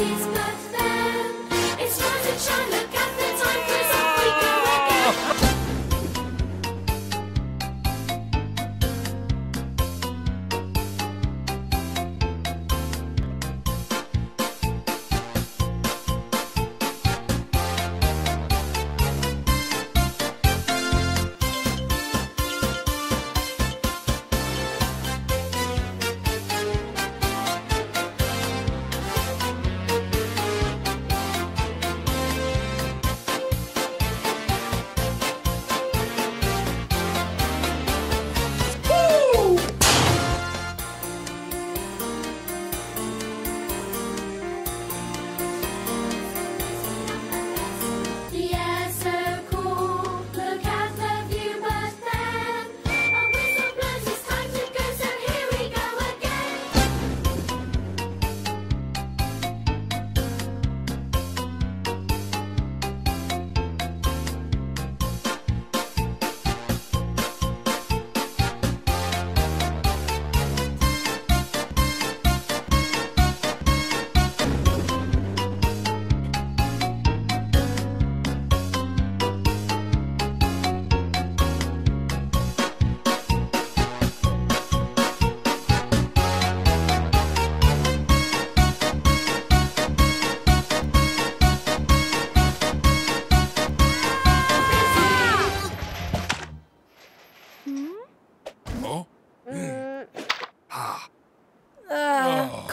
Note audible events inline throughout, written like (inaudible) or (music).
It's not a chance, look at the time, cause we go again.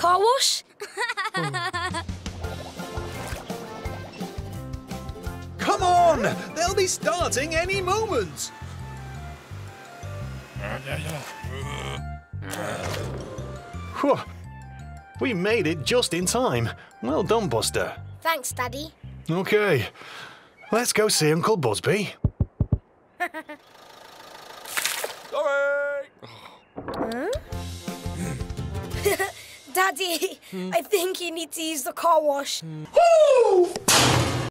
Wash? (laughs) Come on! They'll be starting any moment! Whew. We made it just in time. Well done, Buster. Thanks, Daddy. Okay, let's go see Uncle Busby. (laughs) (laughs) Daddy, I think you need to use the car wash. Hmm.